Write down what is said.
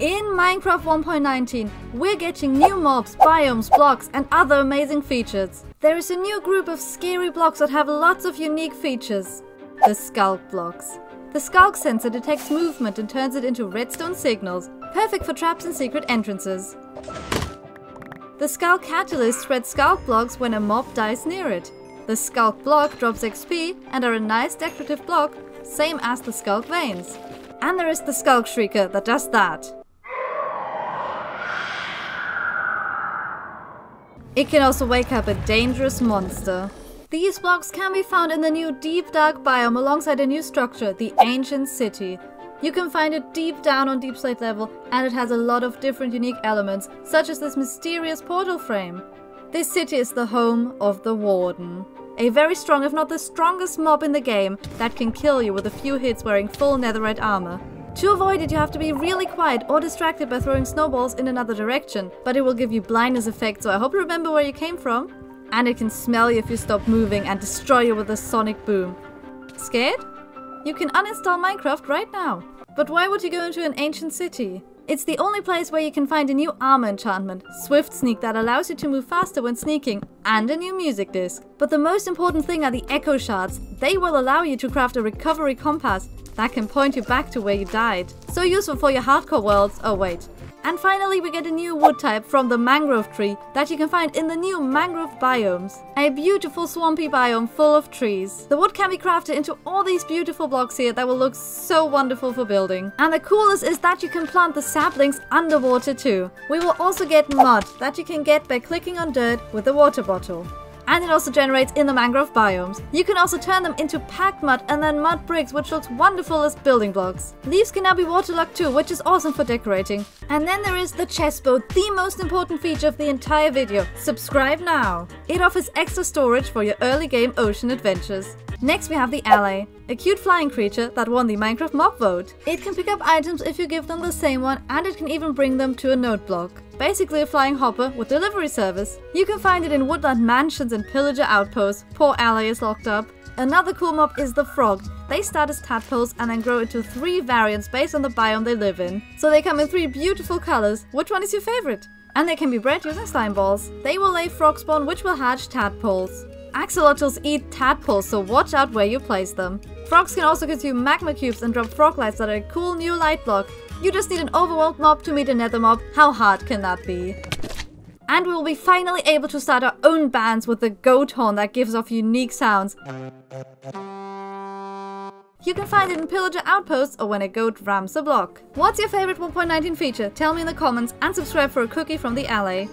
In Minecraft 1.19, we're getting new mobs, biomes, blocks, and other amazing features. There is a new group of scary blocks that have lots of unique features. The Sculk blocks. The Sculk sensor detects movement and turns it into redstone signals, perfect for traps and secret entrances. The Sculk catalyst spreads Sculk blocks when a mob dies near it. The Sculk block drops XP and are a nice decorative block, same as the Sculk veins. And there is the Sculk Shrieker that does that. It can also wake up a dangerous monster. These blocks can be found in the new Deep Dark biome alongside a new structure, the Ancient City. You can find it deep down on Deepslate level and it has a lot of different unique elements, such as this mysterious portal frame. This city is the home of the Warden. A very strong, if not the strongest mob in the game that can kill you with a few hits wearing full netherite armor. To avoid it, you have to be really quiet or distracted by throwing snowballs in another direction, but it will give you blindness effect, so I hope you remember where you came from. And it can smell you if you stop moving and destroy you with a sonic boom. Scared? You can uninstall Minecraft right now. But why would you go into an ancient city? It's the only place where you can find a new armor enchantment, Swift Sneak that allows you to move faster when sneaking, and a new music disc. But the most important thing are the Echo Shards. They will allow you to craft a recovery compass that can point you back to where you died. So useful for your hardcore worlds. Oh wait. And finally we get a new wood type from the mangrove tree that you can find in the new mangrove biomes. A beautiful swampy biome full of trees. The wood can be crafted into all these beautiful blocks here that will look so wonderful for building. And the coolest is that you can plant the saplings underwater too. We will also get mud that you can get by clicking on dirt with a water bottle and it also generates in the mangrove biomes. You can also turn them into packed mud and then mud bricks which looks wonderful as building blocks. Leaves can now be waterlogged too, which is awesome for decorating. And then there is the chest boat, the most important feature of the entire video. Subscribe now! It offers extra storage for your early game ocean adventures. Next we have the Allay, a cute flying creature that won the Minecraft mob vote. It can pick up items if you give them the same one and it can even bring them to a note block. Basically a flying hopper with delivery service. You can find it in woodland mansions and pillager outposts. Poor Allay is locked up. Another cool mob is the frog. They start as tadpoles and then grow into three variants based on the biome they live in. So they come in three beautiful colors. Which one is your favorite? And they can be bred using slime balls. They will lay frog spawn which will hatch tadpoles. Axolotls eat tadpoles, so watch out where you place them. Frogs can also consume magma cubes and drop frog lights that are a cool new light block. You just need an overworld mob to meet a nether mob. How hard can that be? And we will be finally able to start our own bands with the goat horn that gives off unique sounds. You can find it in Pillager Outposts or when a goat rams a block. What's your favorite 1.19 feature? Tell me in the comments and subscribe for a cookie from the Allay.